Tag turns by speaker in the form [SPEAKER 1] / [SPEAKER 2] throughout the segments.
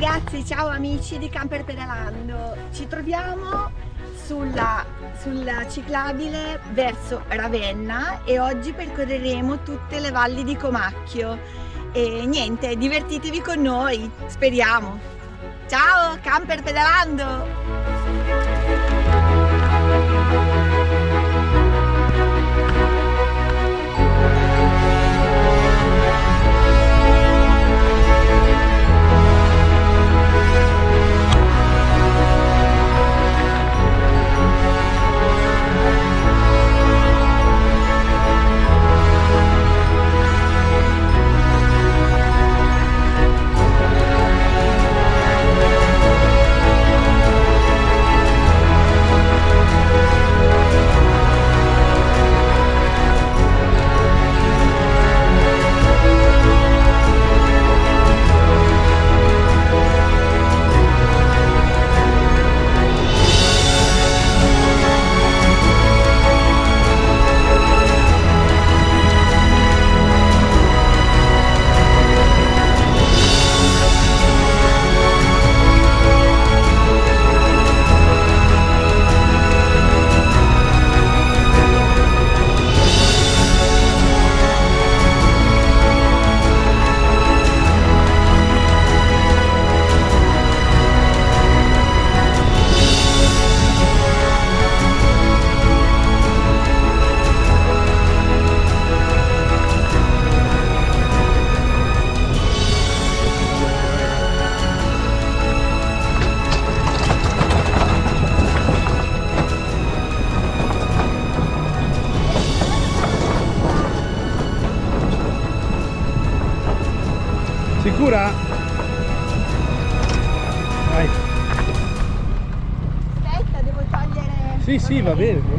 [SPEAKER 1] Ragazzi, ciao amici di Camper Pedalando. Ci troviamo sulla, sulla ciclabile verso Ravenna e oggi percorreremo tutte le valli di Comacchio. E niente, divertitevi con noi, speriamo. Ciao, Camper Pedalando!
[SPEAKER 2] Va bene,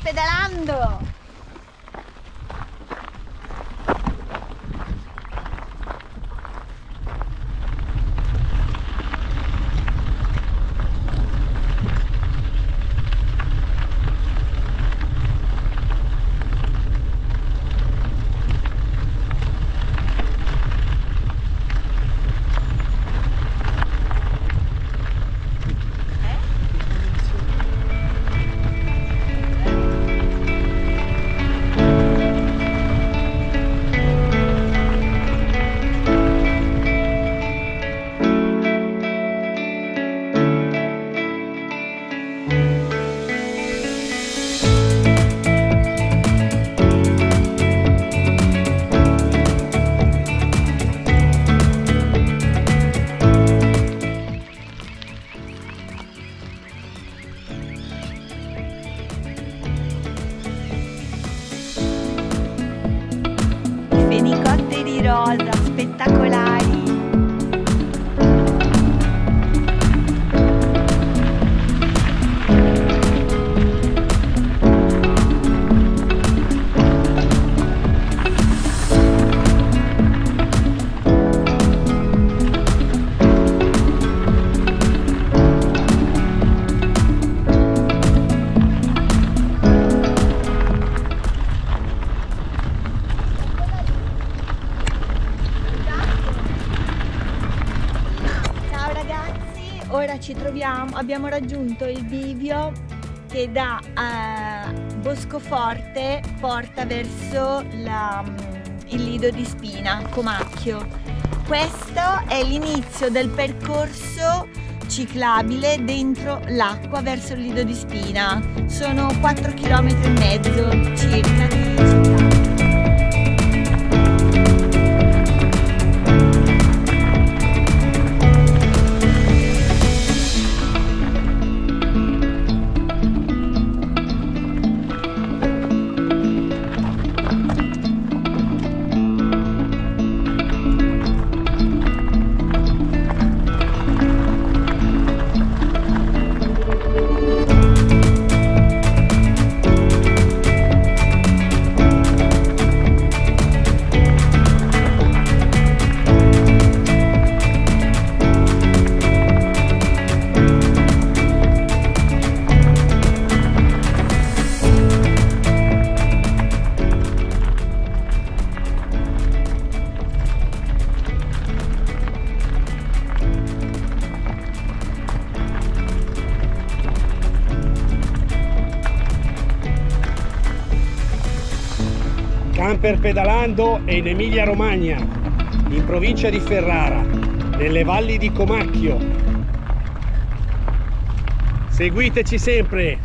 [SPEAKER 1] pedalando! I fenicotteri rosa spettacolari. Ora ci troviamo, abbiamo raggiunto il bivio che da eh, Boscoforte porta verso la, mm, il lido di Spina, Comacchio. Questo è l'inizio del percorso ciclabile dentro l'acqua verso il lido di Spina. Sono 4 km e mezzo circa di ciclabile.
[SPEAKER 2] Camper pedalando è in Emilia Romagna, in provincia di Ferrara, nelle valli di Comacchio. Seguiteci sempre,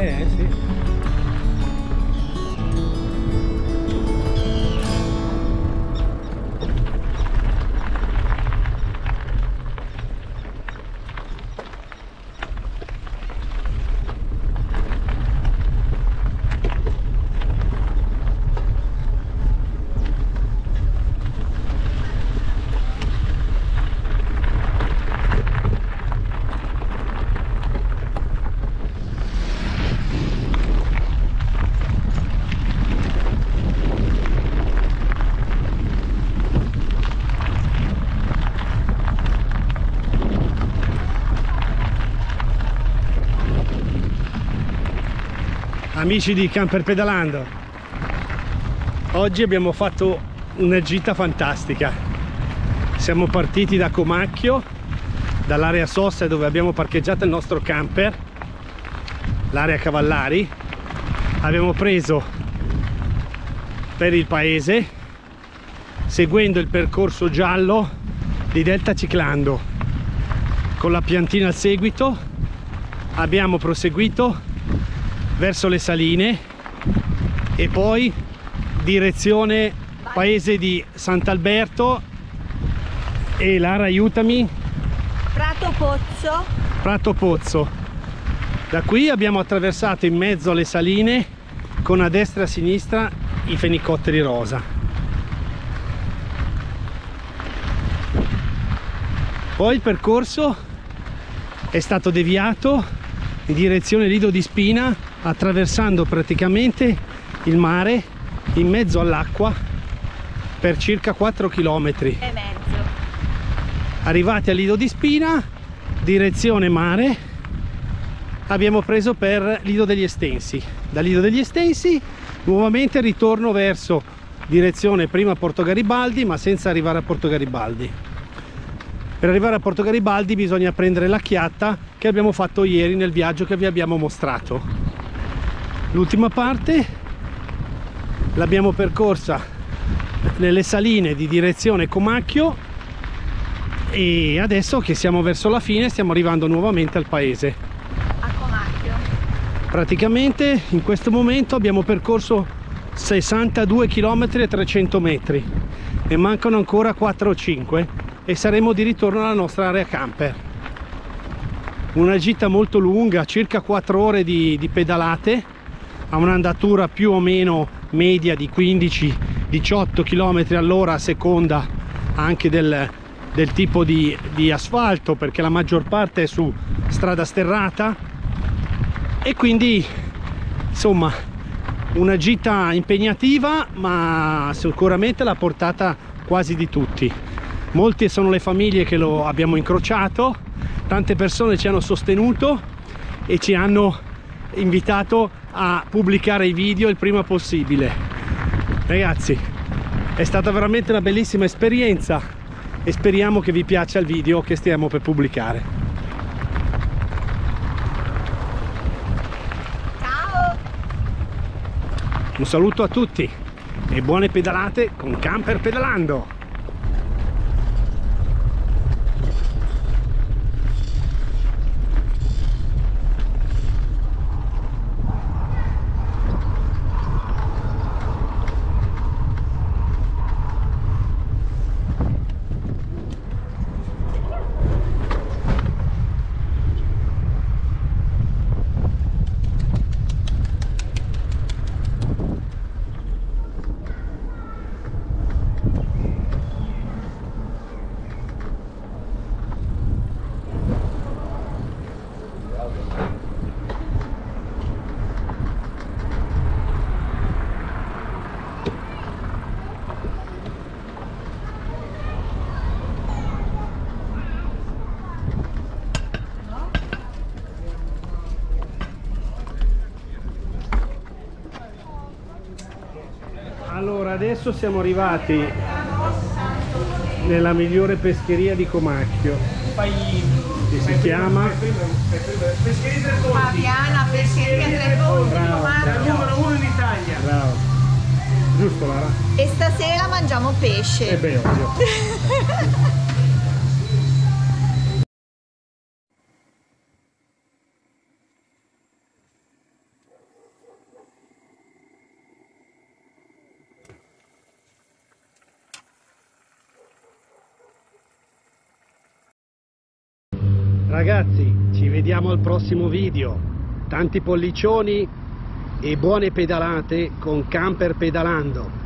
[SPEAKER 2] É, é, sim. Amici di Camper Pedalando. Oggi abbiamo fatto una gita fantastica. Siamo partiti da Comacchio dall'area sosta dove abbiamo parcheggiato il nostro camper l'area Cavallari. Abbiamo preso per il paese seguendo il percorso giallo di Delta Ciclando. Con la piantina al seguito abbiamo proseguito verso le saline e poi direzione paese di Sant'Alberto e Lara aiutami.
[SPEAKER 1] Prato Pozzo.
[SPEAKER 2] Prato Pozzo. Da qui abbiamo attraversato in mezzo alle saline con a destra e a sinistra i fenicotteri rosa. Poi il percorso è stato deviato in direzione Lido di Spina attraversando praticamente il mare in mezzo all'acqua per circa 4 km
[SPEAKER 1] e mezzo.
[SPEAKER 2] Arrivati a Lido di Spina direzione mare abbiamo preso per Lido degli Estensi. Da Lido degli Estensi nuovamente ritorno verso direzione prima Porto Garibaldi ma senza arrivare a Porto Garibaldi. Per arrivare a Porto Garibaldi bisogna prendere la chiatta che abbiamo fatto ieri nel viaggio che vi abbiamo mostrato l'ultima parte l'abbiamo percorsa nelle saline di direzione Comacchio e adesso che siamo verso la fine stiamo arrivando nuovamente al paese.
[SPEAKER 1] A Comacchio.
[SPEAKER 2] Praticamente in questo momento abbiamo percorso 62 km e 300 metri ne mancano ancora 4 o 5 e saremo di ritorno alla nostra area camper. Una gita molto lunga circa 4 ore di, di pedalate ha un'andatura più o meno media di 15-18 km all'ora a seconda anche del, del tipo di, di, asfalto perché la maggior parte è su strada sterrata. E quindi insomma una gita impegnativa ma sicuramente la portata quasi di tutti. Molte sono le famiglie che lo abbiamo incrociato tante persone ci hanno sostenuto e ci hanno invitato a pubblicare i video il prima possibile. Ragazzi è stata veramente una bellissima esperienza e speriamo che vi piaccia il video che stiamo per pubblicare.
[SPEAKER 1] Ciao!
[SPEAKER 2] Un saluto a tutti e buone pedalate con Camper Pedalando Allora, adesso siamo arrivati nella migliore pescheria di Comacchio. Che si chiama?
[SPEAKER 1] Fabiana Pescheria Tre Ponti Comacchio.
[SPEAKER 2] numero uno in Italia. Bravo. Giusto Lara?
[SPEAKER 1] E stasera mangiamo pesce.
[SPEAKER 2] E beh, ovvio. ragazzi ci vediamo al prossimo video. Tanti pollicioni e buone pedalate con camper pedalando